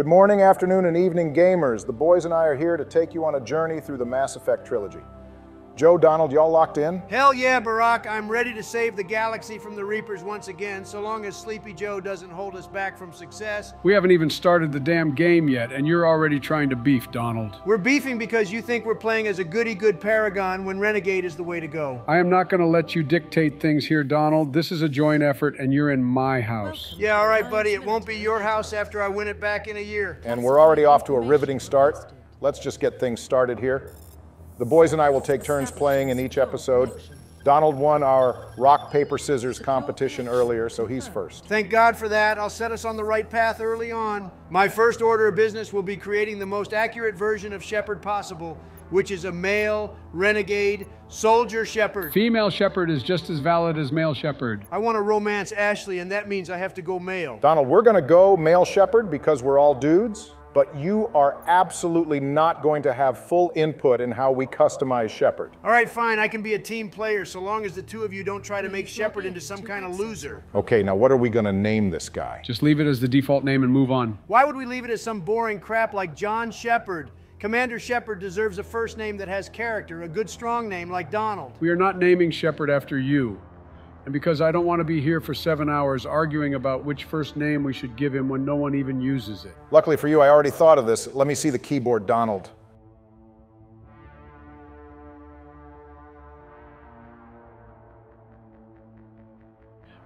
Good morning, afternoon, and evening, gamers. The boys and I are here to take you on a journey through the Mass Effect trilogy. Joe, Donald, y'all locked in? Hell yeah, Barack. I'm ready to save the galaxy from the Reapers once again, so long as Sleepy Joe doesn't hold us back from success. We haven't even started the damn game yet, and you're already trying to beef, Donald. We're beefing because you think we're playing as a goody good paragon when Renegade is the way to go. I am not going to let you dictate things here, Donald. This is a joint effort, and you're in my house. Yeah, all right, buddy. It won't be your house after I win it back in a year. And we're already off to a riveting start. Let's just get things started here. The boys and I will take turns playing in each episode. Donald won our rock, paper, scissors competition earlier, so he's first. Thank God for that. I'll set us on the right path early on. My first order of business will be creating the most accurate version of Shepard possible, which is a male, renegade, soldier Shepard. Female Shepard is just as valid as male Shepard. I want to romance Ashley, and that means I have to go male. Donald, we're going to go male Shepard because we're all dudes, but you are absolutely not going to have full input in how we customize Shepard. All right, fine. I can be a team player so long as the two of you don't try to make Shepard into some kind of loser. Okay, now what are we going to name this guy? Just leave it as the default name and move on. Why would we leave it as some boring crap like John Shepard? Commander Shepard deserves a first name that has character, a good strong name like Donald. We are not naming Shepard after you. And because I don't want to be here for seven hours arguing about which first name we should give him when no one even uses it. Luckily for you, I already thought of this. Let me see the keyboard, Donald.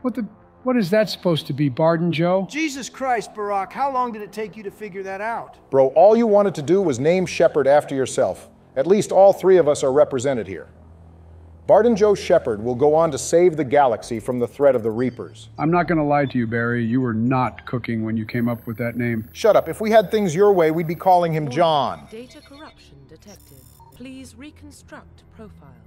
What the? What is that supposed to be, BarDonJoe? Jesus Christ, Barack, how long did it take you to figure that out? Bro, all you wanted to do was name Shepard after yourself. At least all three of us are represented here. BarDonJoe Shepard will go on to save the galaxy from the threat of the Reapers. I'm not going to lie to you, Barry. You were not cooking when you came up with that name. Shut up. If we had things your way, we'd be calling him John. Data corruption detected. Please reconstruct profile.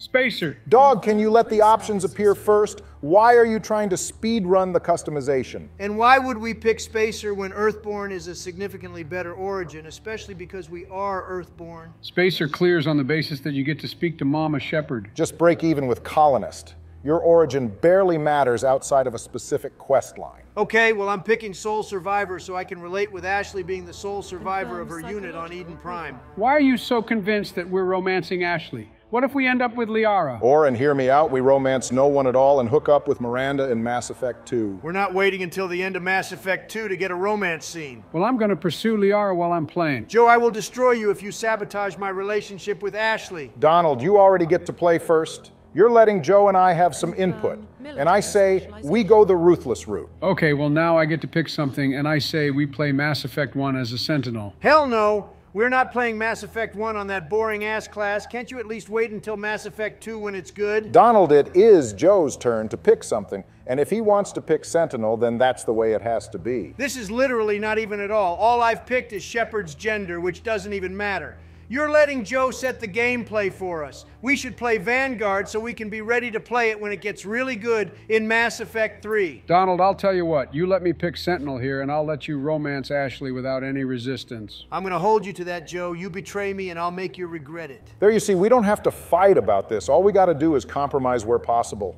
Spacer. Dog, can you let the options appear first? Why are you trying to speed run the customization? And why would we pick Spacer when Earthborn is a significantly better origin, especially because we are Earthborn? Spacer clears on the basis that you get to speak to Mama Shepard. Just break even with Colonist. Your origin barely matters outside of a specific quest line. Okay, well, I'm picking Sole Survivor so I can relate with Ashley being the sole survivor of her unit on Eden Prime. Why are you so convinced that we're romancing Ashley? What if we end up with Liara? Or, and hear me out, we romance no one at all and hook up with Miranda in Mass Effect 2. We're not waiting until the end of Mass Effect 2 to get a romance scene. Well, I'm going to pursue Liara while I'm playing. Joe, I will destroy you if you sabotage my relationship with Ashley. Donald, you already get to play first. You're letting Joe and I have some um, input. And I say we go the ruthless route. Okay, well, now I get to pick something, and I say we play Mass Effect 1 as a Sentinel. Hell no! We're not playing Mass Effect 1 on that boring ass class. Can't you at least wait until Mass Effect 2 when it's good? Donald, it is Joe's turn to pick something. And if he wants to pick Sentinel, then that's the way it has to be. This is literally not even at all. All I've picked is Shepard's gender, which doesn't even matter. You're letting Joe set the gameplay for us. We should play Vanguard so we can be ready to play it when it gets really good in Mass Effect 3. Donald, I'll tell you what. You let me pick Sentinel here, and I'll let you romance Ashley without any resistance. I'm going to hold you to that, Joe. You betray me, and I'll make you regret it. There you see, we don't have to fight about this. All we got to do is compromise where possible.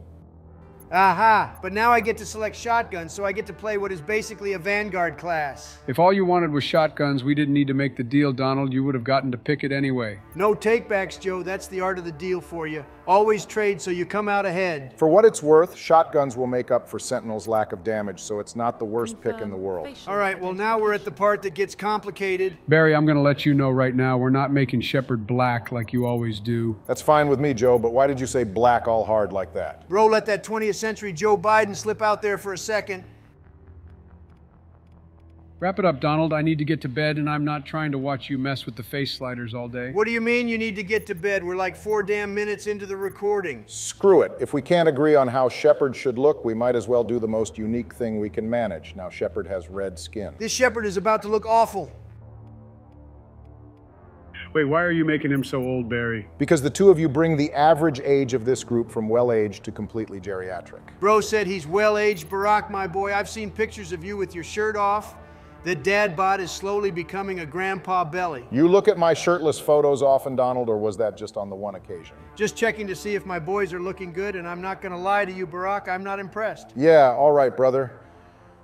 Aha! But now I get to select shotguns, so I get to play what is basically a Vanguard class. If all you wanted was shotguns, we didn't need to make the deal, Donald. You would have gotten to pick it anyway. No takebacks, Joe. That's the art of the deal for you. Always trade so you come out ahead. For what it's worth, shotguns will make up for Sentinel's lack of damage, so it's not the worst pick in the world. All right, well, now we're at the part that gets complicated. Barry, I'm going to let you know right now we're not making Shepard black like you always do. That's fine with me, Joe, but why did you say black all hard like that? Bro, let that 20th century Joe Biden slip out there for a second. Wrap it up, Donald. I need to get to bed, and I'm not trying to watch you mess with the face sliders all day. What do you mean you need to get to bed? We're like four damn minutes into the recording. Screw it. If we can't agree on how Shepard should look, we might as well do the most unique thing we can manage. Now, Shepard has red skin. This Shepard is about to look awful. Wait, why are you making him so old, Barry? Because the two of you bring the average age of this group from well aged to completely geriatric. Bro said he's well aged. Barack, my boy, I've seen pictures of you with your shirt off. The dad bod is slowly becoming a grandpa belly. You look at my shirtless photos often, Donald, or was that just on the one occasion? Just checking to see if my boys are looking good, and I'm not gonna lie to you, Barack, I'm not impressed. Yeah, all right, brother.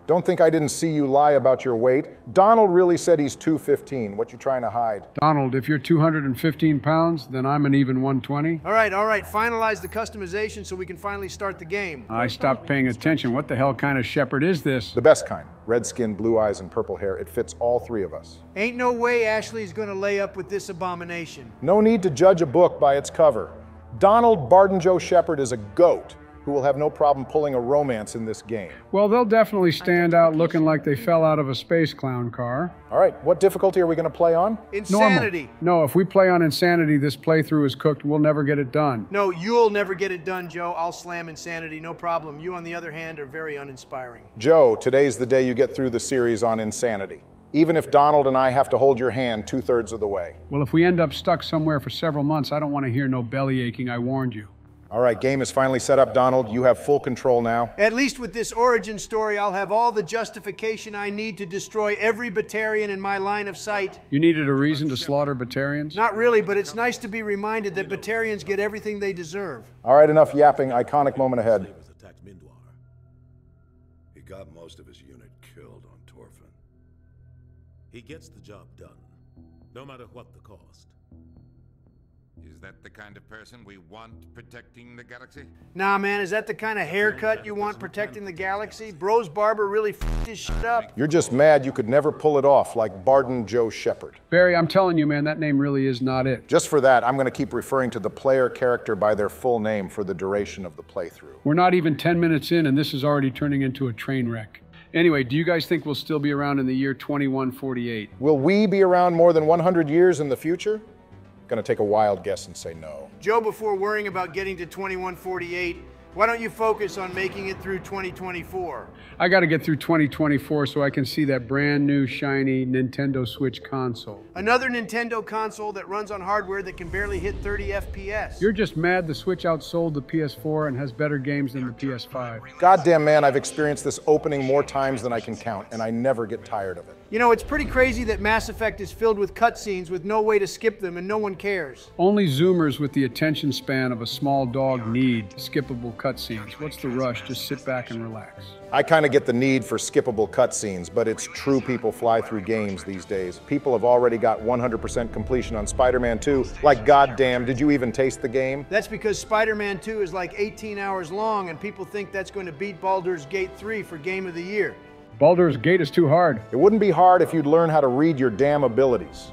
Don't think I didn't see you lie about your weight. Donald really said he's 215. What you trying to hide? Donald, if you're 215 pounds, then I'm an even 120. All right, all right. Finalize the customization so we can finally start the game. I stopped paying attention. What the hell kind of Shepard is this? The best kind. Red skin, blue eyes, and purple hair. It fits all three of us. Ain't no way Ashley's gonna lay up with this abomination. No need to judge a book by its cover. Donald Barden Joe Shepard is a goat who will have no problem pulling a romance in this game. Well, they'll definitely stand out looking like they fell out of a space clown car. All right, what difficulty are we going to play on? Normal. Insanity. No, if we play on insanity, this playthrough is cooked. We'll never get it done. No, you'll never get it done, Joe. I'll slam insanity, no problem. You, on the other hand, are very uninspiring. Joe, today's the day you get through the series on insanity. Even if Donald and I have to hold your hand two thirds of the way. Well, if we end up stuck somewhere for several months, I don't want to hear no belly aching. I warned you. All right, game is finally set up, Donald. You have full control now. At least with this origin story, I'll have all the justification I need to destroy every Batarian in my line of sight. You needed a reason to slaughter Batarians? Not really, but it's nice to be reminded that Batarians get everything they deserve. All right, enough yapping. Iconic moment ahead. was attacked Mindoir. He got most of his unit killed on Torfan. He gets the job done, no matter what the cost. Is that the kind of person we want protecting the galaxy? Nah, man, is that the kind of haircut you want protecting the galaxy? Bro's barber really f***ed his shit up. You're just mad you could never pull it off like BarDonJoe Shepard. Barry, I'm telling you, man, that name really is not it. Just for that, I'm going to keep referring to the player character by their full name for the duration of the playthrough. We're not even 10 minutes in, and this is already turning into a train wreck. Anyway, do you guys think we'll still be around in the year 2148? Will we be around more than 100 years in the future? Gonna take a wild guess and say no. Joe, before worrying about getting to 2148, why don't you focus on making it through 2024? I got to get through 2024 so I can see that brand new shiny Nintendo Switch console. Another Nintendo console that runs on hardware that can barely hit 30 FPS. You're just mad the Switch outsold the PS4 and has better games than the PS5. Goddamn man, I've experienced this opening more times than I can count, and I never get tired of it. You know, it's pretty crazy that Mass Effect is filled with cutscenes with no way to skip them and no one cares. Only Zoomers with the attention span of a small dog need skippable cutscenes. What's the rush? Just sit back and relax. I kind of get the need for skippable cutscenes, but it's true people fly through games these days. People have already got 100% completion on Spider Man 2. Like, goddamn, did you even taste the game? That's because Spider Man 2 is like 18 hours long and people think that's going to beat Baldur's Gate 3 for Game of the Year. Baldur's Gate is too hard. It wouldn't be hard if you'd learn how to read your damn abilities.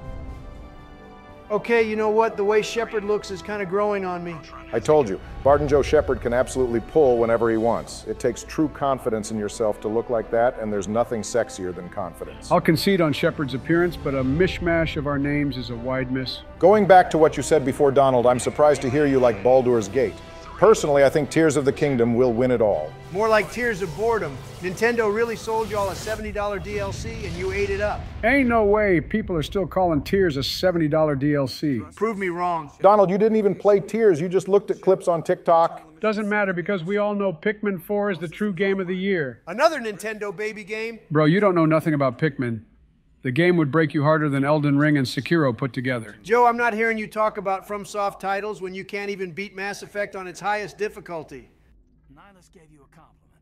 Okay, you know what? The way Shepard looks is kind of growing on me. I told you, BarDonJoe Shepard can absolutely pull whenever he wants. It takes true confidence in yourself to look like that, and there's nothing sexier than confidence. I'll concede on Shepard's appearance, but a mishmash of our names is a wide miss. Going back to what you said before, Donald, I'm surprised to hear you like Baldur's Gate. Personally, I think Tears of the Kingdom will win it all. More like tears of boredom. Nintendo really sold y'all a $70 DLC and you ate it up. Ain't no way people are still calling Tears a $70 DLC. Prove me wrong. Donald, you didn't even play Tears, you just looked at clips on TikTok. Doesn't matter because we all know Pikmin 4 is the true game of the year. Another Nintendo baby game? Bro, you don't know nothing about Pikmin. The game would break you harder than Elden Ring and Sekiro put together. Joe, I'm not hearing you talk about FromSoft titles when you can't even beat Mass Effect on its highest difficulty. Nihlus gave you a compliment,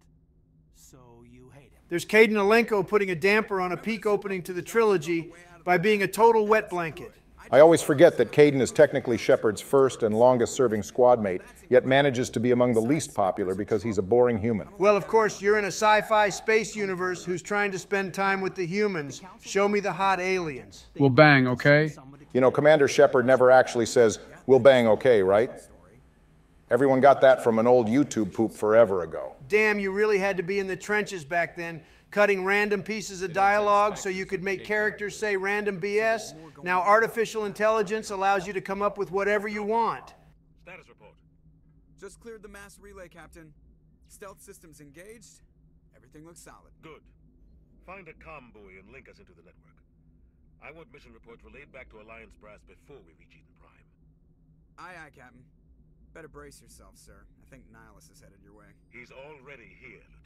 so you hate him. There's Kaidan Alenko putting a damper on a peak opening to the trilogy by being a total wet blanket. I always forget that Kaidan is technically Shepard's first and longest serving squad mate, yet manages to be among the least popular because he's a boring human. Well, of course, you're in a sci fi space universe who's trying to spend time with the humans. Show me the hot aliens. We'll bang, okay? You know, Commander Shepard never actually says, we'll bang okay, right? Everyone got that from an old YouTube poop forever ago. Damn, you really had to be in the trenches back then, cutting random pieces of dialogue so you could make characters say random BS. Now, artificial intelligence allows you to come up with whatever you want. Status report. Just cleared the mass relay, Captain. Stealth systems engaged. Everything looks solid. Good. Find a comm buoy and link us into the network. I want mission reports relayed back to Alliance Brass before we reach Eden Prime. Aye, aye, Captain. Better brace yourself, sir. I think Nihlus is headed your way. He's already here, Lieutenant.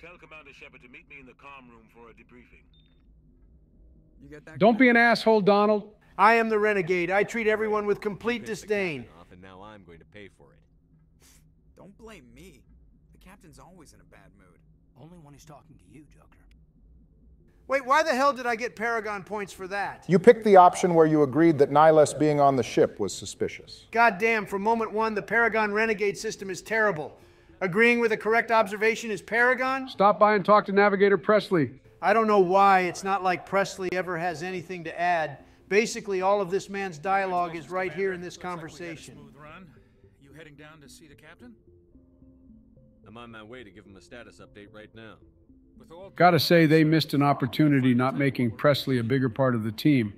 Tell Commander Shepard to meet me in the comm room for a debriefing. You get that? Don't be an asshole, Donald. I am the renegade. I treat everyone with complete disdain. Off, and now I'm going to pay for it. Don't blame me. The captain's always in a bad mood. Only when he's talking to you, Joker. Wait, why the hell did I get Paragon points for that? You picked the option where you agreed that Nihlus being on the ship was suspicious. Goddamn, from moment one, the Paragon Renegade system is terrible. Agreeing with a correct observation is Paragon? Stop by and talk to Navigator Pressly. I don't know why. It's not like Pressly ever has anything to add. Basically, all of this man's dialogue is right here in this conversation. Smooth run. You heading down to see the captain? I'm on my way to give him a status update right now. Gotta say, they missed an opportunity not making Pressly a bigger part of the team,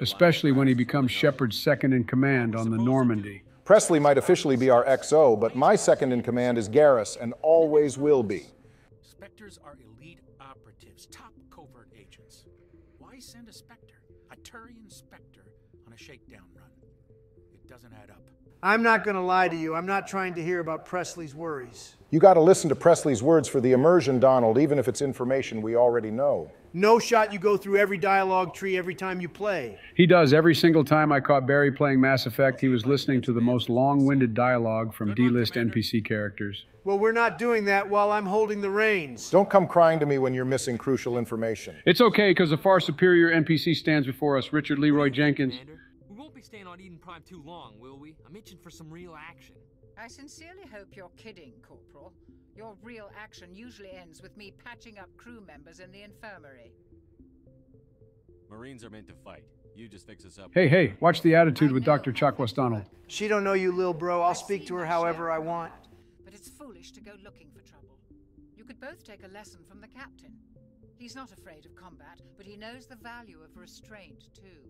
especially when he becomes Shepard's second in command on the Normandy. Pressly might officially be our XO, but my second in command is Garrus and always will be. Spectres are elite operatives, top covert agents. Why send a Spectre, a Turian Spectre, on a shakedown run? It doesn't add up. I'm not going to lie to you. I'm not trying to hear about Pressly's worries. You got to listen to Pressly's words for the immersion, Donald, even if it's information we already know. No shot you go through every dialogue tree every time you play. He does every single time I caught Barry playing Mass Effect, he was listening to the most long winded dialogue from D list NPC characters. Well, we're not doing that while I'm holding the reins. Don't come crying to me when you're missing crucial information. It's okay, because a far superior NPC stands before us, Richard Leroy Jenkins. Commander, we won't be staying on Eden Prime too long, will we? I'm itching for some real action. I sincerely hope you're kidding, Corporal. Your real action usually ends with me patching up crew members in the infirmary. Marines are meant to fight. You just fix us up. Hey, hey, watch the attitude with Dr. Chakwas Donald. She don't know you, lil bro. I'll speak to her however I want. But it's foolish to go looking for trouble. You could both take a lesson from the captain. He's not afraid of combat, but he knows the value of restraint, too.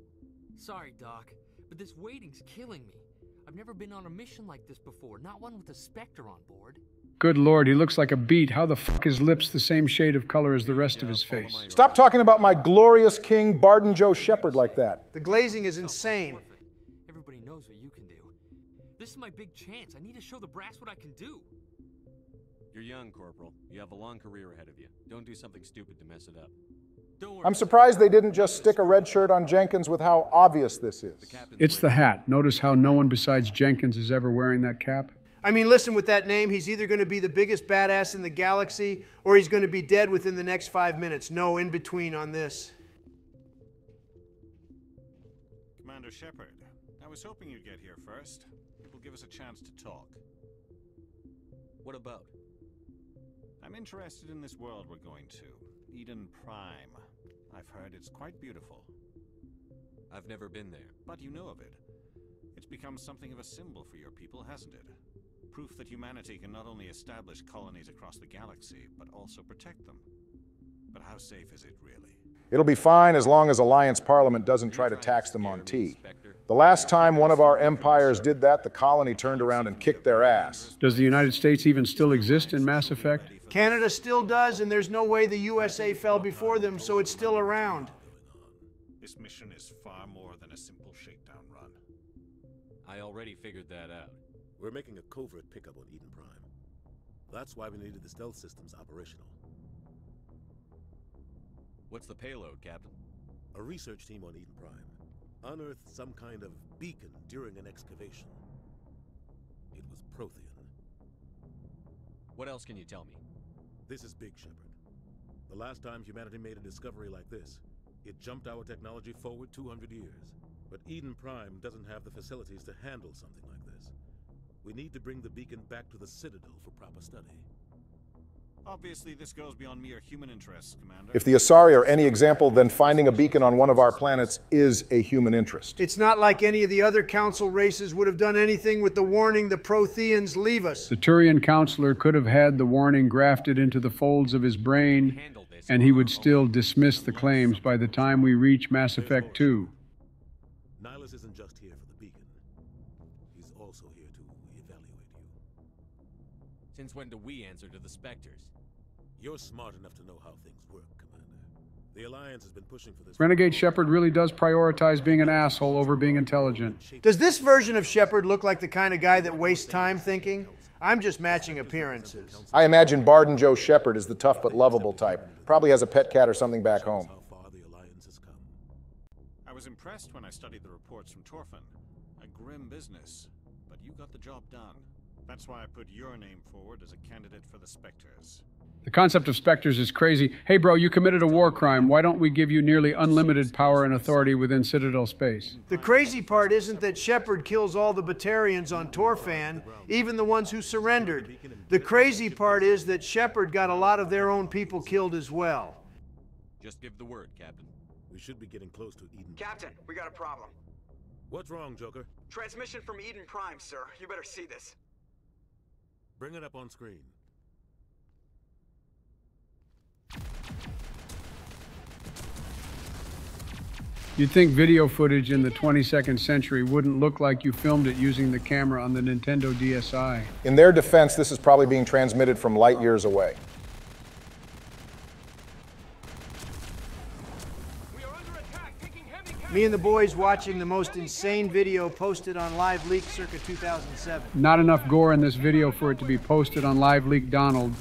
Sorry, Doc, but this waiting's killing me. I've never been on a mission like this before, not one with a Spectre on board. Good lord, he looks like a beat. How the fuck his lips the same shade of color as the rest of his face? Stop talking about my glorious king, BarDonJoe Shepard, like that. The glazing is insane. Everybody knows what you can do. This is my big chance. I need to show the brass what I can do. You're young, Corporal. You have a long career ahead of you. Don't do something stupid to mess it up. Don't worry. I'm surprised they didn't just stick a red shirt on Jenkins with how obvious this is. It's the hat. Notice how no one besides Jenkins is ever wearing that cap? I mean, listen, with that name, he's either going to be the biggest badass in the galaxy or he's going to be dead within the next five minutes. No in between on this. Commander Shepard, I was hoping you'd get here first. It will give us a chance to talk. What about? I'm interested in this world we're going to, Eden Prime. I've heard it's quite beautiful. I've never been there. But you know of it. It's become something of a symbol for your people, hasn't it? Proof that humanity can not only establish colonies across the galaxy, but also protect them. But how safe is it really? It'll be fine as long as Alliance Parliament doesn't try to tax them on tea. The last time one of our empires did that, the colony turned around and kicked their ass. Does the United States even still exist in Mass Effect? Canada still does, and there's no way the USA fell before them, so it's still around. This mission is far more than a simple shakedown run. I already figured that out. We're making a covert pickup on Eden Prime. That's why we needed the stealth systems operational. What's the payload, Captain? A research team on Eden Prime unearthed some kind of beacon during an excavation. It was Prothean. What else can you tell me? This is Big Shepard. The last time humanity made a discovery like this, it jumped our technology forward 200 years. But Eden Prime doesn't have the facilities to handle something like this. We need to bring the beacon back to the Citadel for proper study. Obviously, this goes beyond mere human interests, Commander. If the Asari are any example, then finding a beacon on one of our planets is a human interest. It's not like any of the other council races would have done anything with the warning the Protheans leave us. The Turian councilor could have had the warning grafted into the folds of his brain, and he would still dismiss the claims by the time we reach Mass Effect 2. Since when do we answer to the Spectres? You're smart enough to know how things work, Commander. The Alliance has been pushing for this. Renegade Shepard really does prioritize being an asshole over being intelligent. Does this version of Shepard look like the kind of guy that wastes time thinking? I'm just matching appearances. I imagine BarDonJoe Shepard is the tough but lovable type. Probably has a pet cat or something back home. How far the Alliance has come. I was impressed when I studied the reports from Torfan. A grim business, but you got the job done. That's why I put your name forward as a candidate for the Spectres. The concept of specters is crazy. Hey, bro, you committed a war crime. Why don't we give you nearly unlimited power and authority within Citadel space? The crazy part isn't that Shepard kills all the Batarians on Torfan, even the ones who surrendered. The crazy part is that Shepard got a lot of their own people killed as well. Just give the word, Captain. We should be getting close to Eden. Captain, we got a problem. What's wrong, Joker? Transmission from Eden Prime, sir. You better see this. Bring it up on screen. You'd think video footage in the 22nd century wouldn't look like you filmed it using the camera on the Nintendo DSi. In their defense, this is probably being transmitted from light years away. Me and the boys watching the most insane video posted on LiveLeak circa 2007. Not enough gore in this video for it to be posted on LiveLeak Donald.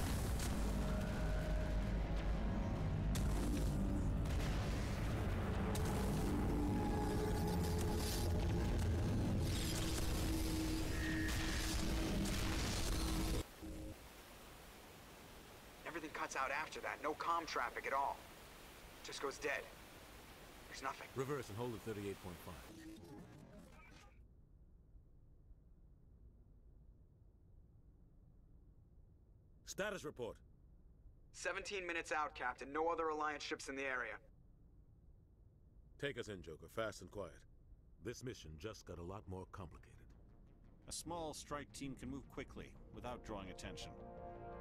Everything cuts out after that. No comm traffic at all. Just goes dead. There's nothing. Reverse and hold at 38.5. Status report. 17 minutes out, Captain. No other Alliance ships in the area. Take us in, Joker, fast and quiet. This mission just got a lot more complicated. A small strike team can move quickly, without drawing attention.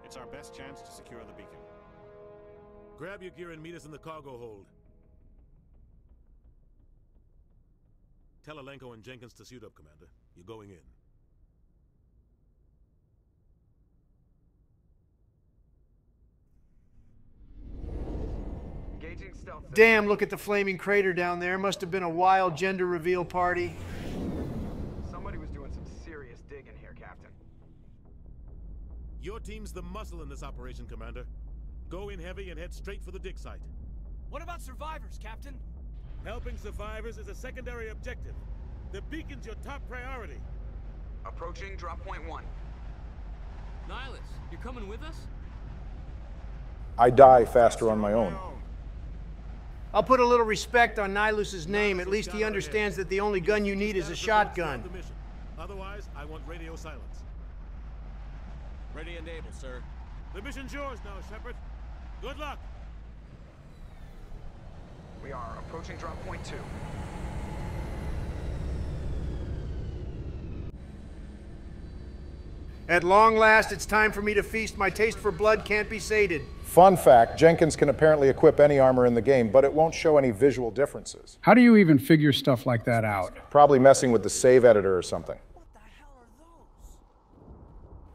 It's our best chance to secure the beacon. Grab your gear and meet us in the cargo hold. Tell Alenko and Jenkins to suit up, Commander. You're going in. Damn, look at the flaming crater down there. Must have been a wild gender reveal party. Somebody was doing some serious digging here, Captain. Your team's the muscle in this operation, Commander. Go in heavy and head straight for the dig site. What about survivors, Captain? Helping survivors is a secondary objective. The beacon's your top priority. Approaching drop point one. Nihlus, you're coming with us? I die faster on my own. I'll put a little respect on Nihlus's name. At least he understands that the only gun you need is a shotgun. The mission. Otherwise, I want radio silence. Ready and able, sir. The mission's yours now, Shepard. Good luck. We are approaching drop point two. At long last, it's time for me to feast. My taste for blood can't be sated. Fun fact Jenkins can apparently equip any armor in the game, but it won't show any visual differences. How do you even figure stuff like that out? Probably messing with the save editor or something.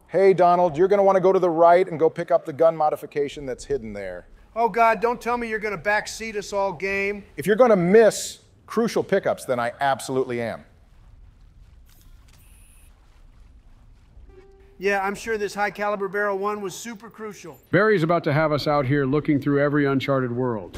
Hey, Donald, you're going to want to go to the right and go pick up the gun modification that's hidden there. Oh, God, don't tell me you're going to backseat us all game. If you're going to miss crucial pickups, then I absolutely am. Yeah, I'm sure this high caliber barrel one was super crucial. Barry's about to have us out here looking through every uncharted world.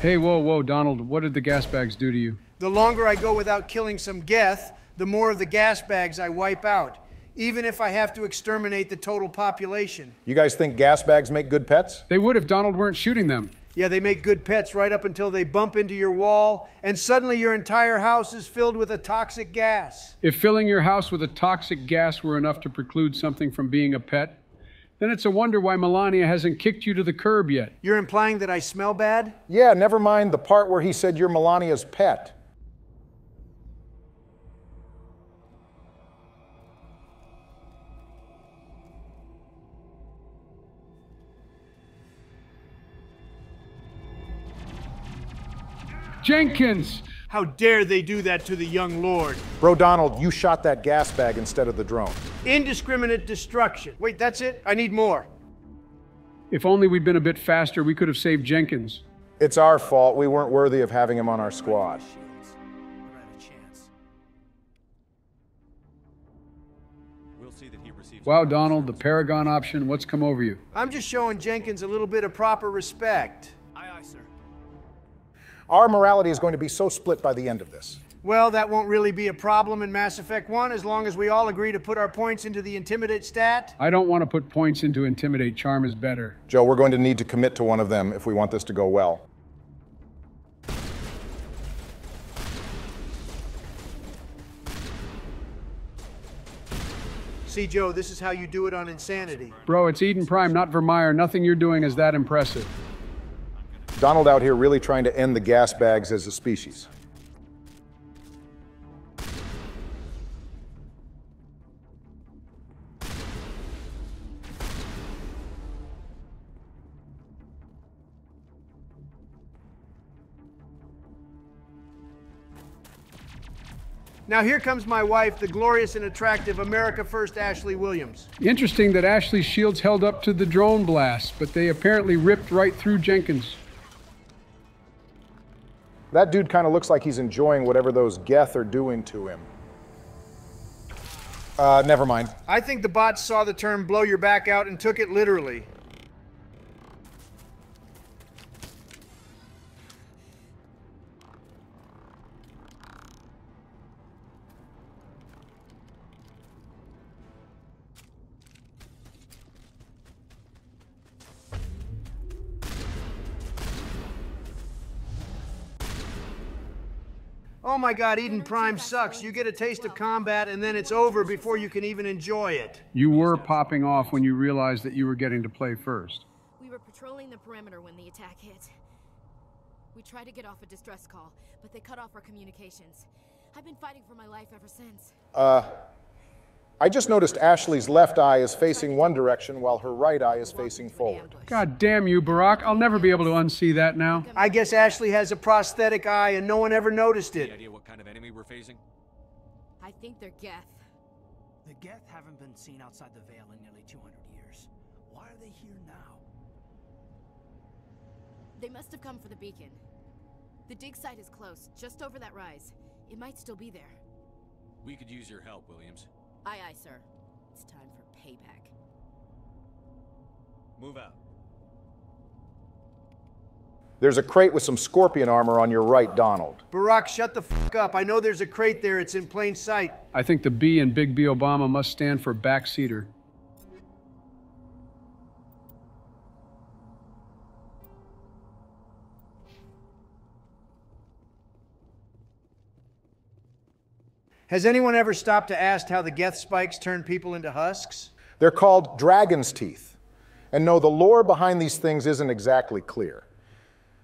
Hey, whoa, whoa, Donald, what did the gas bags do to you? The longer I go without killing some Geth, the more of the gas bags I wipe out, even if I have to exterminate the total population. You guys think gas bags make good pets? They would if Donald weren't shooting them. Yeah, they make good pets right up until they bump into your wall, and suddenly your entire house is filled with a toxic gas. If filling your house with a toxic gas were enough to preclude something from being a pet, then it's a wonder why Melania hasn't kicked you to the curb yet. You're implying that I smell bad? Yeah, never mind the part where he said you're Melania's pet. Jenkins! How dare they do that to the young lord? Bro Donald, you shot that gas bag instead of the drone. Indiscriminate destruction. Wait, that's it? I need more. If only we'd been a bit faster, we could have saved Jenkins. It's our fault. We weren't worthy of having him on our squad. We'll see that he receives. Wow, Donald, the Paragon option, what's come over you? I'm just showing Jenkins a little bit of proper respect. Aye, aye, sir. Our morality is going to be so split by the end of this. Well, that won't really be a problem in Mass Effect 1 as long as we all agree to put our points into the Intimidate stat. I don't want to put points into Intimidate. Charm is better. Joe, we're going to need to commit to one of them if we want this to go well. See, Joe, this is how you do it on Insanity. Bro, it's Eden Prime, not Virmire. Nothing you're doing is that impressive. Donald out here really trying to end the gas bags as a species. Now here comes my wife, the glorious and attractive America First Ashley Williams. Interesting that Ashley's shields held up to the drone blast, but they apparently ripped right through Jenkins. That dude kind of looks like he's enjoying whatever those Geth are doing to him. Uh, never mind. I think the bots saw the term blow your back out and took it literally. Oh my god, Eden Prime sucks. You get a taste of combat and then it's over before you can even enjoy it. You were popping off when you realized that you were getting to play first. We were patrolling the perimeter when the attack hit. We tried to get off a distress call, but they cut off our communications. I've been fighting for my life ever since. Uh, I just noticed Ashley's left eye is facing one direction while her right eye is facing forward. God damn you, Barack. I'll never be able to unsee that now. I guess Ashley has a prosthetic eye and no one ever noticed it. Any idea what kind of enemy we're facing? I think they're Geth. The Geth haven't been seen outside the Veil in nearly 200 years. Why are they here now? They must have come for the beacon. The dig site is close, just over that rise. It might still be there. We could use your help, Williams. Aye, aye, sir. It's time for payback. Move out. There's a crate with some scorpion armor on your right, Donald. Barack, shut the fuck up. I know there's a crate there. It's in plain sight. I think the B in Big B Obama must stand for backseater. Has anyone ever stopped to ask how the Geth spikes turn people into husks? They're called dragon's teeth. And no, the lore behind these things isn't exactly clear.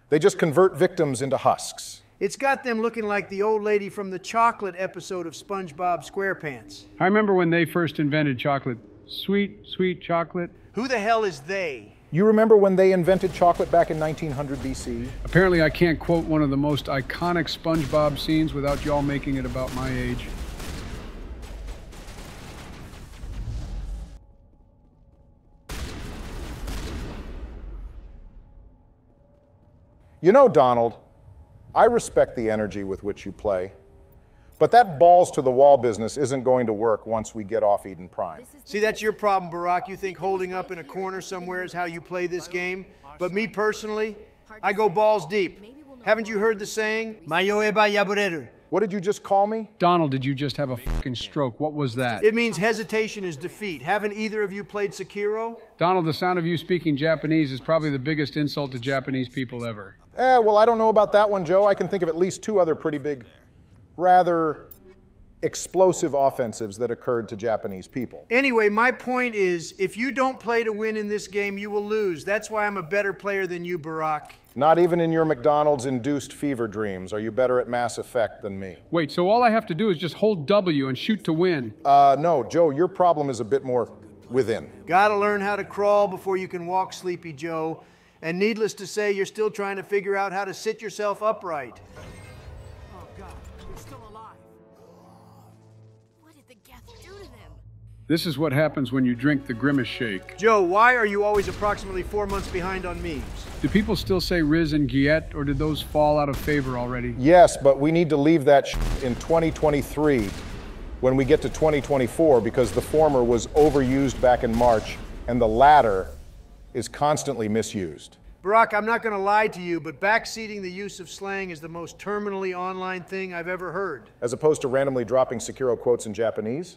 They just convert victims into husks. It's got them looking like the old lady from the chocolate episode of SpongeBob SquarePants. I remember when they first invented chocolate. Sweet, sweet chocolate. Who the hell is they? You remember when they invented chocolate back in 1900 BC? Apparently, I can't quote one of the most iconic SpongeBob scenes without y'all making it about my age. You know, Donald, I respect the energy with which you play, but that balls to the wall business isn't going to work once we get off Eden Prime. See, that's your problem, Barack. You think holding up in a corner somewhere is how you play this game? But me personally, I go balls deep. Haven't you heard the saying? Mayoeba yabureru. What did you just call me? Donald, did you just have a fucking stroke? What was that? It means hesitation is defeat. Haven't either of you played Sekiro? Donald, the sound of you speaking Japanese is probably the biggest insult to Japanese people ever. Eh, well, I don't know about that one, Joe. I can think of at least two other pretty big, rather explosive offensives that occurred to Japanese people. Anyway, my point is if you don't play to win in this game, you will lose. That's why I'm a better player than you, Barack. Not even in your McDonald's induced fever dreams are you better at Mass Effect than me. Wait, so all I have to do is just hold W and shoot to win? Uh, no, Joe, your problem is a bit more within. Gotta learn how to crawl before you can walk, Sleepy Joe. And needless to say, you're still trying to figure out how to sit yourself upright. This is what happens when you drink the Grimace Shake. Joe, why are you always approximately four months behind on memes? Do people still say rizz and gyatt, or did those fall out of favor already? Yes, but we need to leave that sh- in 2023 when we get to 2024 because the former was overused back in March and the latter is constantly misused. Barack, I'm not going to lie to you, but backseating the use of slang is the most terminally online thing I've ever heard. As opposed to randomly dropping Sekiro quotes in Japanese?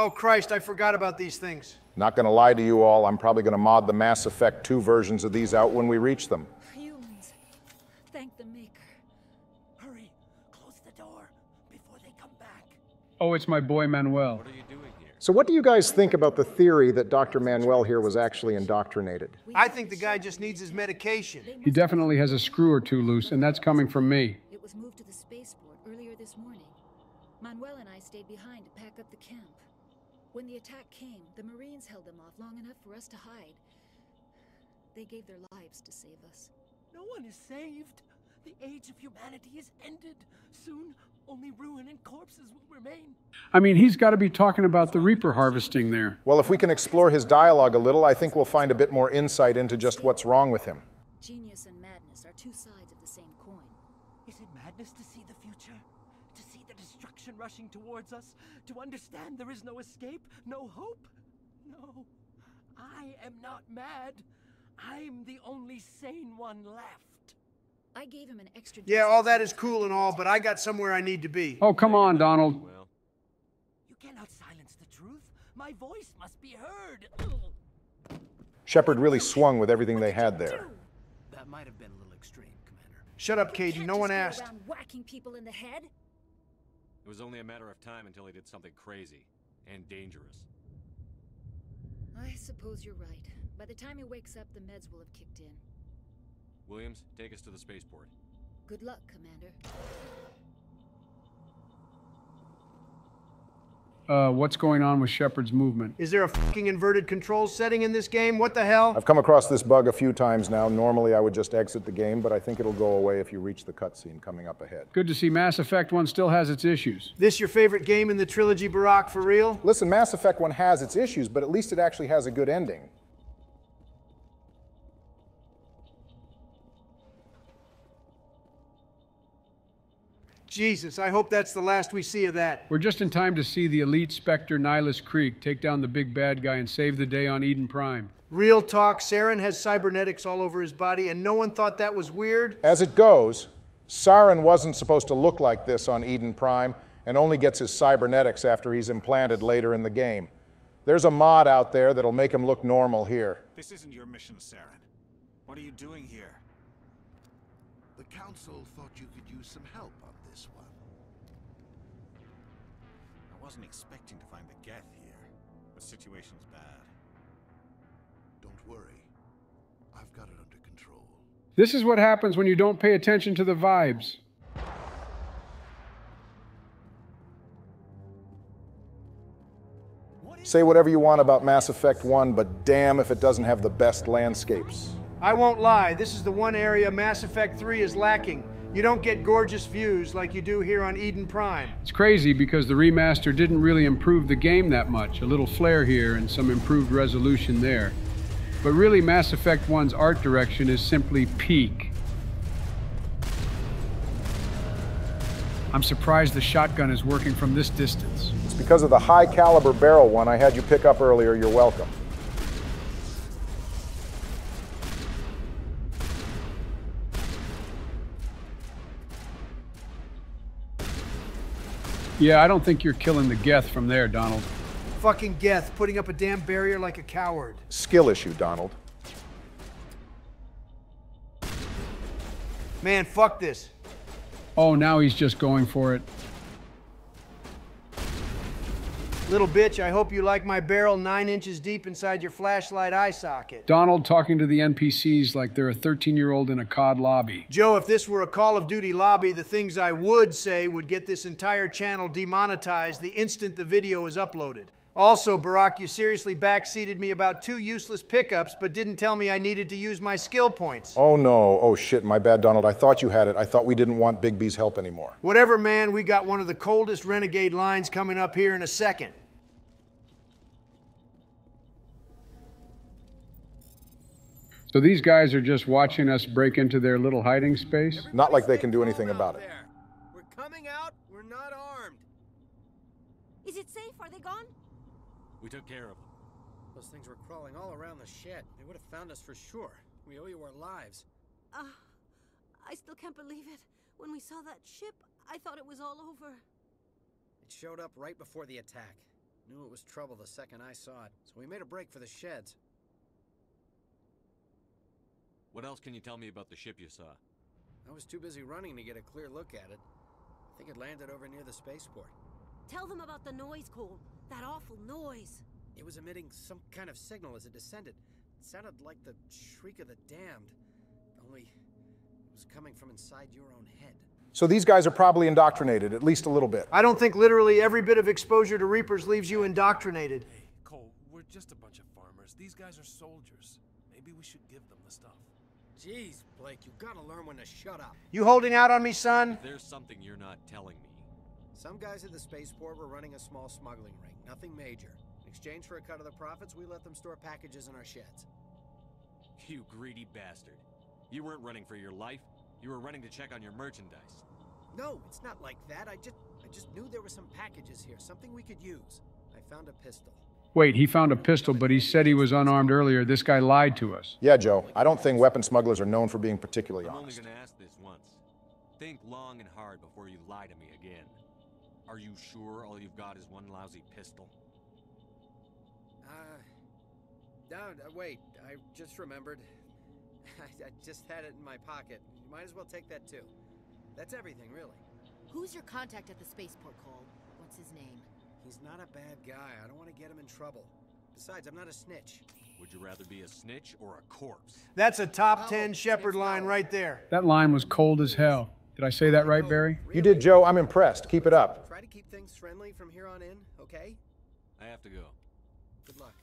Oh, Christ, I forgot about these things. Not gonna lie to you all, I'm probably gonna mod the Mass Effect 2 versions of these out when we reach them. Humans, thank the Maker. Hurry, close the door before they come back. Oh, it's my boy Manuel. What are you doing? So, what do you guys think about the theory that Dr. Manuel here was actually indoctrinated? I think the guy just needs his medication. He definitely has a screw or two loose, and that's coming from me. It was moved to the spaceport earlier this morning. Manuel and I stayed behind to pack up the camp. When the attack came, the Marines held them off long enough for us to hide. They gave their lives to save us. No one is saved. The age of humanity is ended. Soon, only ruin and corpses will remain. I mean, he's got to be talking about the Reaper harvesting there. Well, if we can explore his dialogue a little, I think we'll find a bit more insight into just what's wrong with him. Genius and madness are two sides of the same coin. Is it madness to see the future? To see the destruction rushing towards us? To understand there is no escape? No hope? No. I am not mad. I'm the only sane one left. I gave him an extra. Yeah, all that is cool and all, but I got somewhere I need to be. Oh, come on, Donald. You cannot silence the truth. My voice must be heard. Shepard really swung with everything they had there. That might have been a little extreme, Commander. Shut up, Katie. No one asked. Whacking people in the head. It was only a matter of time until he did something crazy and dangerous. I suppose you're right. By the time he wakes up, the meds will have kicked in. Williams, take us to the spaceport. Good luck, Commander. Uh, what's going on with Shepard's movement? Is there a fucking inverted controls setting in this game? What the hell? I've come across this bug a few times now. Normally I would just exit the game, but I think it'll go away if you reach the cutscene coming up ahead. Good to see Mass Effect 1 still has its issues. This your favorite game in the trilogy, Barack, for real? Listen, Mass Effect 1 has its issues, but at least it actually has a good ending. Jesus, I hope that's the last we see of that. We're just in time to see the elite Spectre Nihlus Kryik take down the big bad guy and save the day on Eden Prime. Real talk, Saren has cybernetics all over his body, and no one thought that was weird? As it goes, Saren wasn't supposed to look like this on Eden Prime and only gets his cybernetics after he's implanted later in the game. There's a mod out there that'll make him look normal here. This isn't your mission, Saren. What are you doing here? The Council thought you could use some help on this one. I wasn't expecting to find the Geth here. The situation's bad. Don't worry. I've got it under control. This is what happens when you don't pay attention to the vibes. Say whatever you want about Mass Effect 1, but damn if it doesn't have the best landscapes. I won't lie, this is the one area Mass Effect 3 is lacking. You don't get gorgeous views like you do here on Eden Prime. It's crazy because the remaster didn't really improve the game that much. A little flair here and some improved resolution there. But really, Mass Effect 1's art direction is simply peak. I'm surprised the shotgun is working from this distance. It's because of the high caliber barrel one I had you pick up earlier. You're welcome. Yeah, I don't think you're killing the Geth from there, Donald. Fucking Geth, putting up a damn barrier like a coward. Skill issue, Donald. Man, fuck this. Oh, now he's just going for it. Little bitch, I hope you like my barrel nine inches deep inside your flashlight eye socket. Donald talking to the NPCs like they're a 13 year old in a COD lobby. Joe, if this were a Call of Duty lobby, the things I would say would get this entire channel demonetized the instant the video is uploaded. Also, Barack, you seriously backseated me about two useless pickups, but didn't tell me I needed to use my skill points. Oh no. Oh shit, my bad, Donald. I thought you had it. I thought we didn't want Big B's help anymore. Whatever, man, we got one of the coldest renegade lines coming up here in a second. So these guys are just watching us break into their little hiding space? Not like they can do anything about it. We're coming out. We're not armed. Is it safe? Are they gone? We took care of them. Those things were crawling all around the shed. They would have found us for sure. We owe you our lives. Uh, I still can't believe it. When we saw that ship, I thought it was all over. It showed up right before the attack. Knew it was trouble the second I saw it, so we made a break for the sheds. What else can you tell me about the ship you saw? I was too busy running to get a clear look at it. I think it landed over near the spaceport. Tell them about the noise, Cole. That awful noise. It was emitting some kind of signal as it descended. It sounded like the shriek of the damned. Only it was coming from inside your own head. So these guys are probably indoctrinated, at least a little bit. I don't think literally every bit of exposure to Reapers leaves you indoctrinated. Cole, we're just a bunch of farmers. These guys are soldiers. Maybe we should give them the stuff. Jeez, Blake, you gotta learn when to shut up. You holding out on me, son? There's something you're not telling me. Some guys at the spaceport were running a small smuggling ring, nothing major. In exchange for a cut of the profits, we let them store packages in our sheds. You greedy bastard. You weren't running for your life. You were running to check on your merchandise. No, it's not like that. I just I just knew there were some packages here, something we could use. I found a pistol. Wait, he found a pistol, but he said he was unarmed earlier. This guy lied to us. Yeah, Joe. I don't think weapon smugglers are known for being particularly honest. I'm only gonna ask this once. Think long and hard before you lie to me again. Are you sure all you've got is one lousy pistol? Uh, no, wait. I just remembered. I, I just had it in my pocket. You might as well take that too. That's everything, really. Who's your contact at the spaceport, Cole? What's his name? He's not a bad guy. I don't want to get him in trouble. Besides, I'm not a snitch. Would you rather be a snitch or a corpse? That's a top 10 Shepard line right there. That line was cold as hell. Did I say that right, Barry? You did, Joe. I'm impressed. Keep it up. Keep things friendly from here on in, okay? I have to go. Good luck.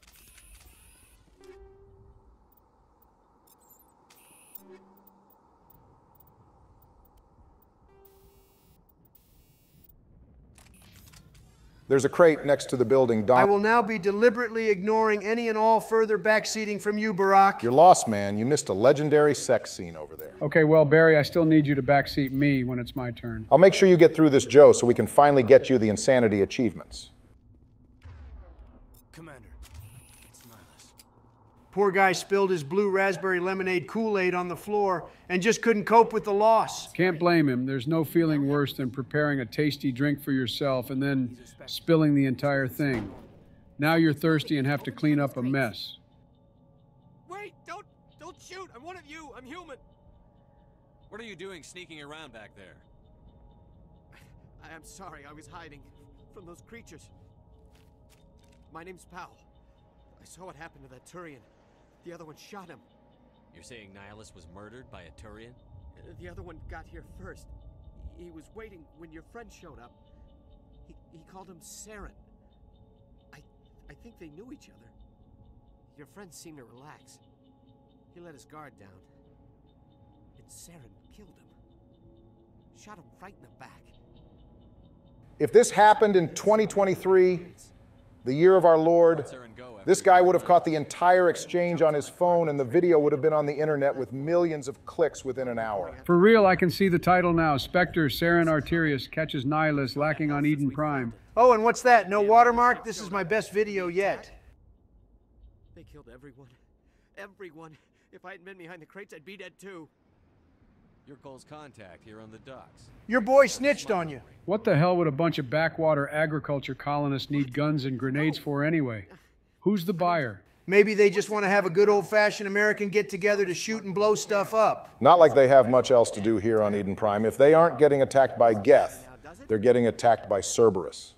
There's a crate next to the building. Don- I will now be deliberately ignoring any and all further backseating from you, Barack. You're lost, man. You missed a legendary sex scene over there. Okay, well, Barry, I still need you to backseat me when it's my turn. I'll make sure you get through this, Joe, so we can finally get you the insanity achievements. Commander, it's Nihlus. Poor guy spilled his blue raspberry lemonade Kool Aid on the floor and just couldn't cope with the loss. Can't blame him. There's no feeling worse than preparing a tasty drink for yourself and then spilling the entire thing. Now you're thirsty and have to clean up a mess. Wait, don't don't shoot. I'm one of you. I'm human. What are you doing sneaking around back there? I am sorry, I was hiding from those creatures. My name's Powell. I saw what happened to that Turian. The other one shot him. You're saying Nihlus was murdered by a Turian? The other one got here first. He was waiting when your friend showed up. He, he called him Saren. I, I think they knew each other. Your friend seemed to relax. He let his guard down. And Saren killed him. Shot him right in the back. If this happened in 2023, the year of our Lord, this guy would have caught the entire exchange on his phone and the video would have been on the internet with millions of clicks within an hour. For real, I can see the title now. Spectre Saren Arterius catches Nihlus lacking on Eden Prime. Oh, and what's that? No watermark? This is my best video yet. They killed everyone. Everyone. If I hadn't been behind the crates, I'd be dead too. Your Cole's contact here on the docks. Your boy snitched on you. What the hell would a bunch of backwater agriculture colonists need guns and grenades for anyway? Who's the buyer? Maybe they just want to have a good old fashioned American get together to shoot and blow stuff up. Not like they have much else to do here on Eden Prime. If they aren't getting attacked by Geth, they're getting attacked by Cerberus.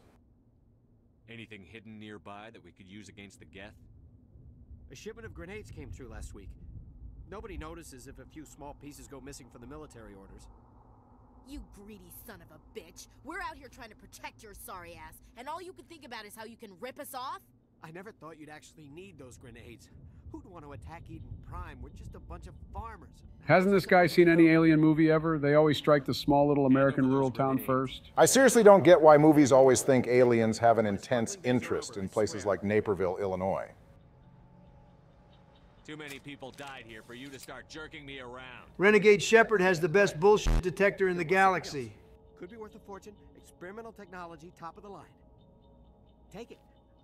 Anything hidden nearby that we could use against the Geth? A shipment of grenades came through last week. Nobody notices if a few small pieces go missing from the military orders. You greedy son of a bitch. We're out here trying to protect your sorry ass, and all you can think about is how you can rip us off? I never thought you'd actually need those grenades. Who'd want to attack Eden Prime? We're just a bunch of farmers. Hasn't this guy seen any alien movie ever? They always strike the small little American rural town first. I seriously don't get why movies always think aliens have an intense interest in places like Naperville, Illinois. Too many people died here for you to start jerking me around. Renegade Shepard has the best bullshit detector in the galaxy. Could be worth a fortune. Experimental technology, top of the line. Take it.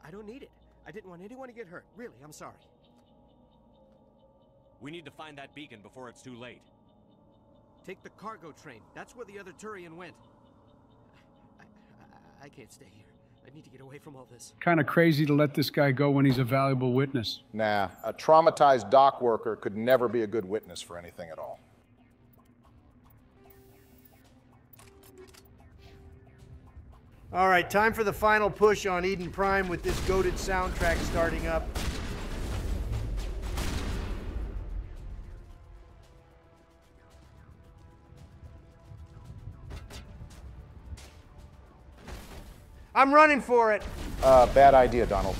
I don't need it. I didn't want anyone to get hurt. Really, I'm sorry. We need to find that beacon before it's too late. Take the cargo train. That's where the other Turian went. I, I, I can't stay here. I need to get away from all this. Kind of crazy to let this guy go when he's a valuable witness. Nah, a traumatized dock worker could never be a good witness for anything at all. All right, time for the final push on Eden Prime with this goaded soundtrack starting up. I'm running for it. Uh, bad idea, Donald.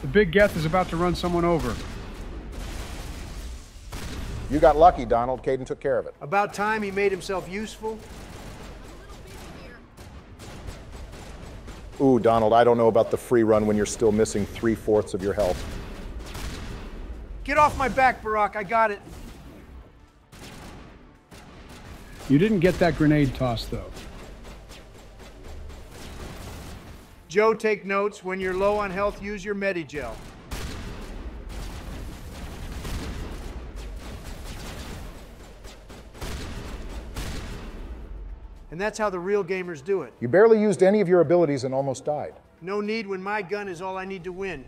The big Geth is about to run someone over. You got lucky, Donald. Kaidan took care of it. About time he made himself useful. Ooh, Donald, I don't know about the free run when you're still missing three fourths of your health. Get off my back, Barack. I got it. You didn't get that grenade toss, though. Joe, take notes. When you're low on health, use your Medigel. And that's how the real gamers do it. You barely used any of your abilities and almost died. No need when my gun is all I need to win.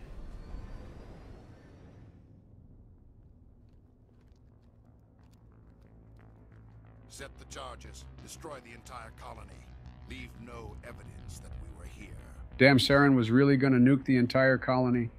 Set the charges. Destroy the entire colony. Leave no evidence that we were here. Damn, Saren was really going to nuke the entire colony.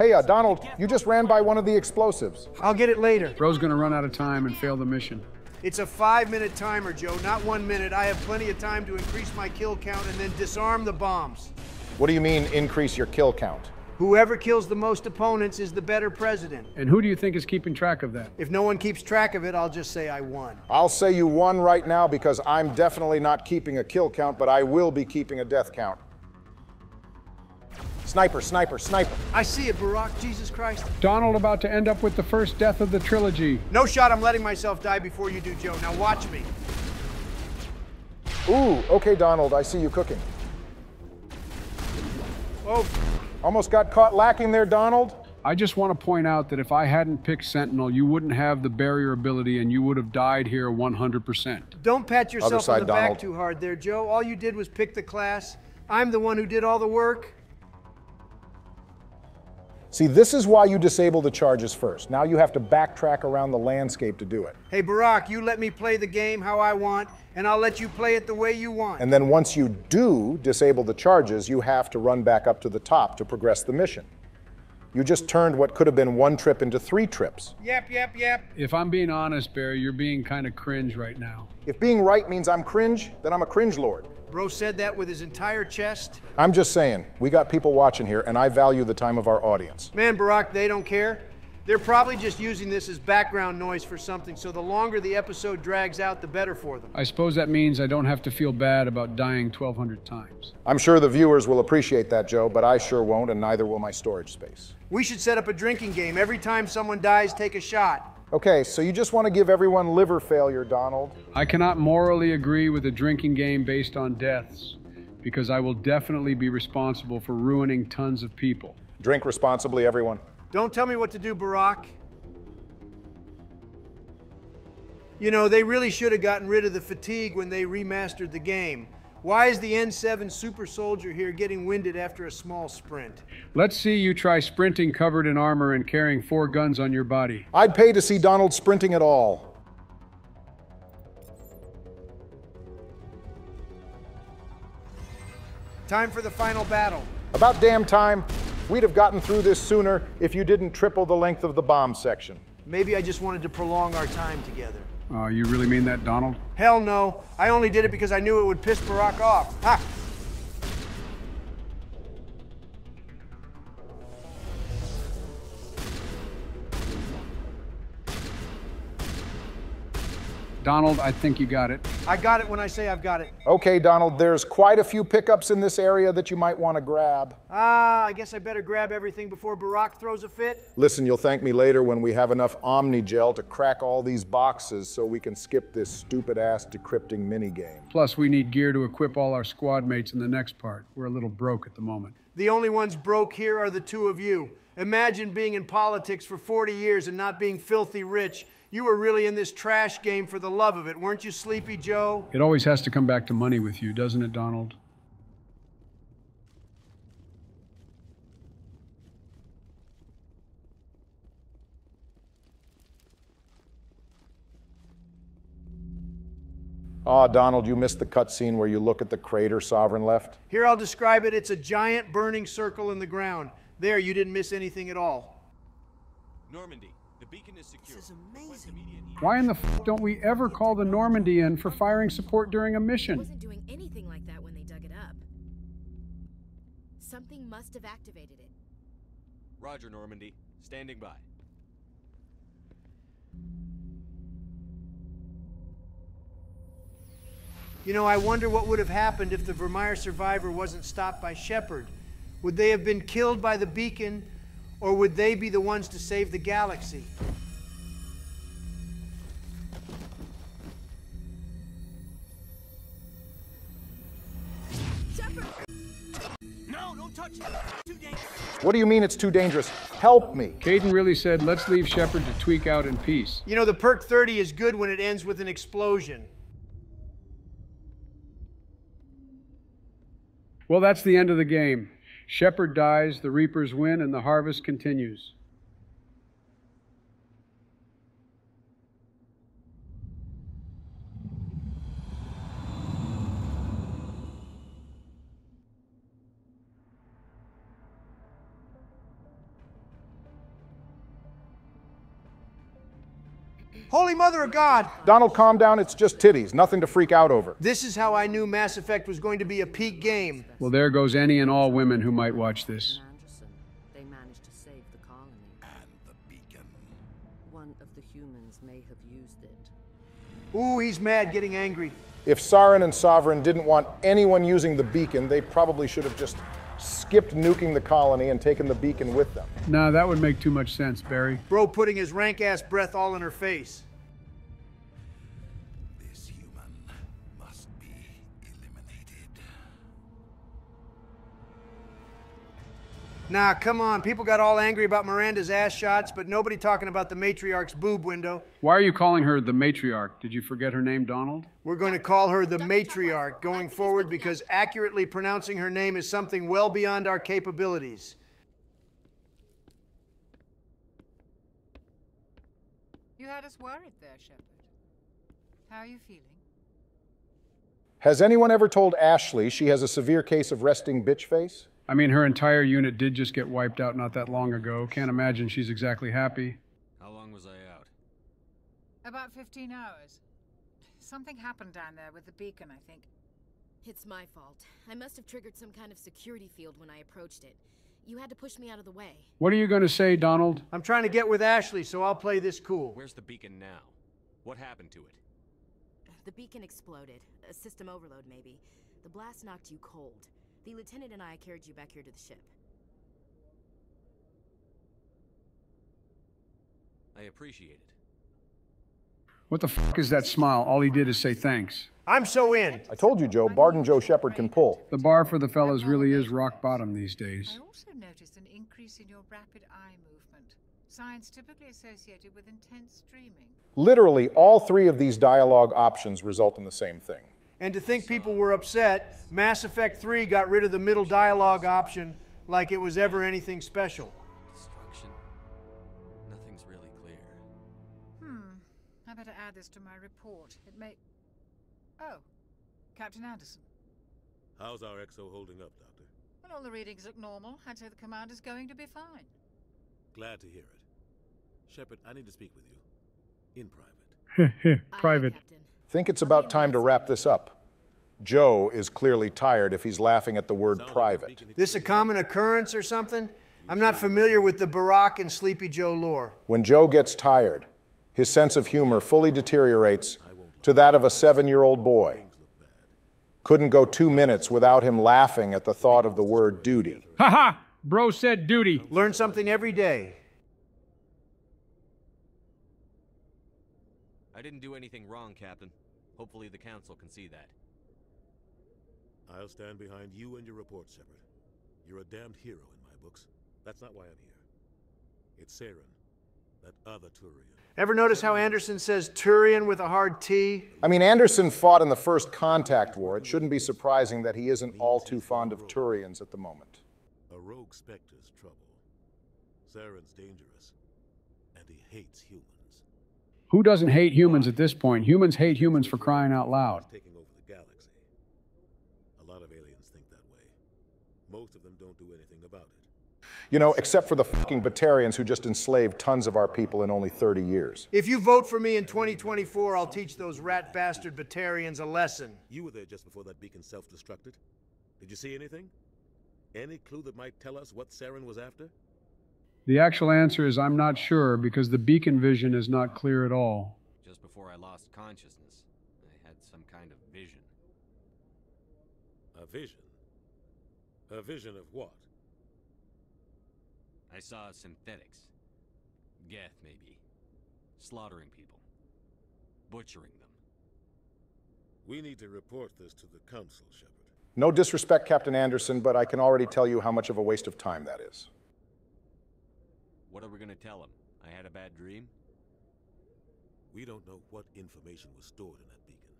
Hey, uh, Donald, you just ran by one of the explosives. I'll get it later. Bro's going to run out of time and fail the mission. It's a five minute timer, Joe, not one minute. I have plenty of time to increase my kill count and then disarm the bombs. What do you mean, increase your kill count? Whoever kills the most opponents is the better president. And who do you think is keeping track of that? If no one keeps track of it, I'll just say I won. I'll say you won right now because I'm definitely not keeping a kill count, but I will be keeping a death count. Sniper, sniper, sniper. I see it, Barack. Jesus Christ. Donald about to end up with the first death of the trilogy. No shot. I'm letting myself die before you do, Joe. Now watch me. Ooh, okay, Donald, I see you cooking. Oh. Almost got caught lacking there, Donald. I just want to point out that if I hadn't picked Sentinel, you wouldn't have the barrier ability and you would have died here 100%. Don't pat yourself side, on the Donald. back too hard there, Joe. All you did was pick the class. I'm the one who did all the work. See, this is why you disable the charges first. Now you have to backtrack around the landscape to do it. Hey, Barack, you let me play the game how I want, and I'll let you play it the way you want. And then once you do disable the charges, you have to run back up to the top to progress the mission. You just turned what could have been one trip into three trips. Yep, yep, yep. If I'm being honest, Barry, you're being kind of cringe right now. If being right means I'm cringe, then I'm a cringe lord. Bro said that with his entire chest. I'm just saying, we got people watching here, and I value the time of our audience. Man, Barack, they don't care. They're probably just using this as background noise for something, so the longer the episode drags out, the better for them. I suppose that means I don't have to feel bad about dying 1,200 times. I'm sure the viewers will appreciate that, Joe, but I sure won't, and neither will my storage space. We should set up a drinking game. Every time someone dies, take a shot. Okay, so you just want to give everyone liver failure, Donald. I cannot morally agree with a drinking game based on deaths, because I will definitely be responsible for ruining tons of people. Drink responsibly, everyone. Don't tell me what to do, Barack. You know, they really should have gotten rid of the fatigue when they remastered the game. Why is the N7 super soldier here getting winded after a small sprint? Let's see you try sprinting covered in armor and carrying four guns on your body. I'd pay to see Donald sprinting at all. Time for the final battle. About damn time. We'd have gotten through this sooner if you didn't triple the length of the bomb section. Maybe I just wanted to prolong our time together. Uh, you really mean that, Donald? Hell no. I only did it because I knew it would piss Barack off. Ha! Donald, I think you got it. I got it when I say I've got it. Okay, Donald, there's quite a few pickups in this area that you might want to grab. Ah, I guess I better grab everything before Barack throws a fit. Listen, you'll thank me later when we have enough Omni gel to crack all these boxes so we can skip this stupid ass decrypting minigame. Plus, we need gear to equip all our squad mates in the next part. We're a little broke at the moment. The only ones broke here are the two of you. Imagine being in politics for 40 years and not being filthy rich. You were really in this trash game for the love of it, weren't you, Sleepy Joe? It always has to come back to money with you, doesn't it, Donald? Ah, oh, Donald, you missed the cutscene where you look at the crater Sovereign left. Here, I'll describe it. It's a giant burning circle in the ground. There, you didn't miss anything at all. Normandy, the beacon is secure. This is amazing. Why in the f don't we ever call the Normandy in for firing support during a mission? wasn't doing anything like that when they dug it up. Something must have activated it. Roger, Normandy. Standing by. You know, I wonder what would have happened if the Virmire survivor wasn't stopped by Shepard. Would they have been killed by the beacon, or would they be the ones to save the galaxy? No, don't touch it. Too dangerous. What do you mean it's too dangerous? Help me. Kaidan really said, let's leave Shepard to tweak out in peace. You know, the perk 30 is good when it ends with an explosion. Well, that's the end of the game. Shepard dies, the Reapers win, and the harvest continues. Holy Mother of God! Donald, calm down. It's just titties. Nothing to freak out over. This is how I knew Mass Effect was going to be a peak game. Well, there goes any and all women who might watch this. They managed to save the colony. And the beacon. One of the humans may have used it. Ooh, he's mad, getting angry. If Saren and Sovereign didn't want anyone using the beacon, they probably should have just skipped nuking the colony and taken the beacon with them. Nah, that would make too much sense, Barry. Bro putting his rank ass breath all in her face. Nah, come on. People got all angry about Miranda's ass shots, but nobody talking about the matriarch's boob window. Why are you calling her the matriarch? Did you forget her name, Donald? We're going to call her the matriarch going forward because accurately pronouncing her name is something well beyond our capabilities. You had us worried there, Shepard. How are you feeling? Has anyone ever told Ashley she has a severe case of resting bitch face? I mean, her entire unit did just get wiped out not that long ago. Can't imagine she's exactly happy. How long was I out? About 15 hours. Something happened down there with the beacon, I think. It's my fault. I must have triggered some kind of security field when I approached it. You had to push me out of the way. What are you going to say, Donald? I'm trying to get with Ashley, so I'll play this cool. Where's the beacon now? What happened to it? The beacon exploded. A system overload, maybe. The blast knocked you cold. The lieutenant and I carried you back here to the ship. I appreciate it. What the fuck is that smile? All he did is say thanks. I'm so in. I told you, Joe, BarDonJoe Shepard can pull. The bar for the fellows really is rock bottom these days. I also noticed an increase in your rapid eye movement. Signs typically associated with intense dreaming. Literally, all three of these dialogue options result in the same thing. And to think people were upset, Mass Effect 3 got rid of the middle dialogue option like it was ever anything special. Destruction. Nothing's really clear. Hmm. I better add this to my report. It may. Oh, Captain Anderson. How's our XO holding up, Doctor? Well, all the readings look normal. I'd say the commander's going to be fine. Glad to hear it. Shepard, I need to speak with you. In private. Private. Think it's about time to wrap this up. Joe is clearly tired if he's laughing at the word private. This a common occurrence or something? I'm not familiar with the Barack and Sleepy Joe lore. When Joe gets tired, his sense of humor fully deteriorates to that of a seven year old boy. Couldn't go two minutes without him laughing at the thought of the word duty. Ha ha! Bro said duty. Learn something every day. I didn't do anything wrong, Captain. Hopefully the Council can see that. I'll stand behind you and your report, Shepard. You're a damned hero in my books. That's not why I'm here. It's Saren, that other Turian. Ever notice how Anderson says Turian with a hard T? I mean, Anderson fought in the First Contact War. It shouldn't be surprising that he isn't all too fond of Turians at the moment. A rogue Spectre's trouble. Saren's dangerous, and he hates humans. Who doesn't hate humans at this point? Humans hate humans for crying out loud. Taking over the galaxy. A lot of aliens think that way. Most of them don't do anything about it. You know, except for the fucking Batarians who just enslaved tons of our people in only 30 years. If you vote for me in 2024, I'll teach those rat bastard Batarians a lesson. You were there just before that beacon self-destructed. Did you see anything? Any clue that might tell us what Saren was after? The actual answer is I'm not sure because the beacon vision is not clear at all. Just before I lost consciousness, I had some kind of vision. A vision? A vision of what? I saw synthetics. Geth, maybe. Slaughtering people. Butchering them. We need to report this to the Council, Shepard. No disrespect, Captain Anderson, but I can already tell you how much of a waste of time that is. What are we gonna tell him? I had a bad dream? We don't know what information was stored in that beacon.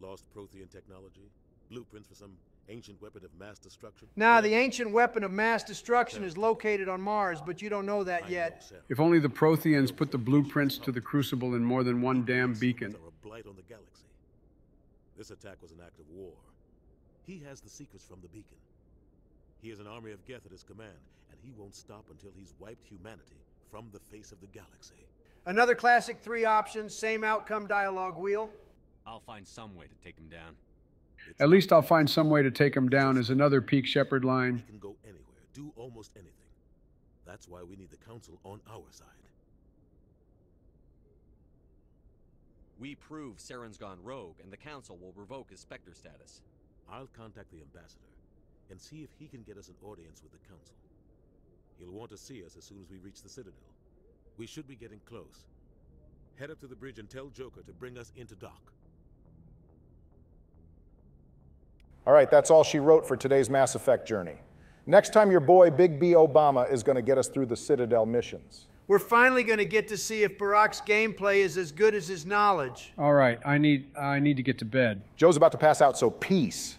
Lost Prothean technology? Blueprints for some ancient weapon of mass destruction? Now, the ancient weapon of mass destruction is located on Mars, but you don't know that yet. If only the Protheans put the blueprints to the Crucible in more than one damn beacon. Are a blight on the galaxy. This attack was an act of war. He has the secrets from the beacon. He has an army of Geth at his command, and he won't stop until he's wiped humanity from the face of the galaxy. Another classic three options, same outcome dialogue wheel. I'll find some way to take him down. At least I'll find some way to take him down is another Peak Shepard line. He can go anywhere, do almost anything. That's why we need the Council on our side. We prove Saren's gone rogue, and the Council will revoke his Spectre status. I'll contact the Ambassador and see if he can get us an audience with the Council. He'll want to see us as soon as we reach the Citadel. We should be getting close. Head up to the bridge and tell Joker to bring us into dock. All right, that's all she wrote for today's Mass Effect journey. Next time, your boy Big B Obama is going to get us through the Citadel missions. We're finally going to get to see if Barack's gameplay is as good as his knowledge. All right, I need I need to get to bed. Joe's about to pass out, so peace.